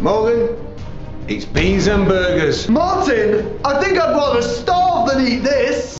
Morgan it's beans and burgers. Martin, I think I'd rather starve than eat this.